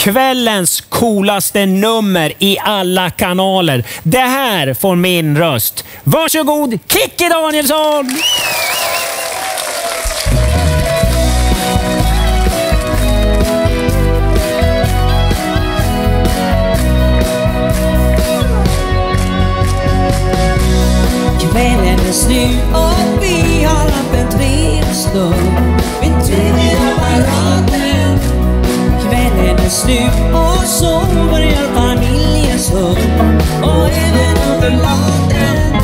Kvällens coolaste nummer i alla kanaler. Det här får min röst. Varsågod, Kikki Danielsson! beslut och så börjar familjens humpa och även under maten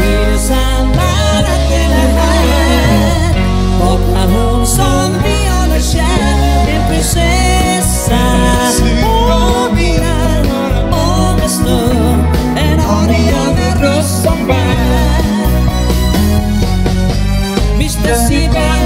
blir det samma natt eller här vaknar hon som vi alla kär en prinsessa och vilar om en stund. En avgörande röst som bär. Mr. Sibyl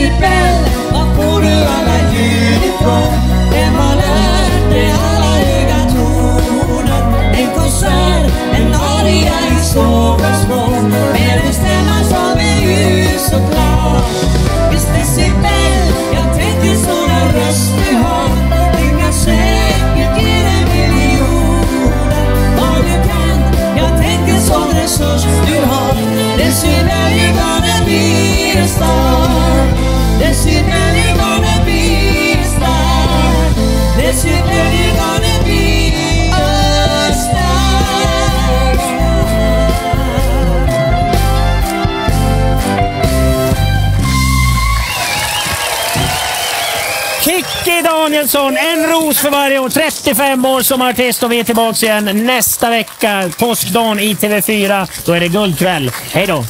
si belle, ma pour eux à la uniforme. Kikki Danielsson, en ros för varje år. 35 år som artist och vi är tillbaka igen nästa vecka. Påskdagen i TV4. Då är det guldkväll. Hej då!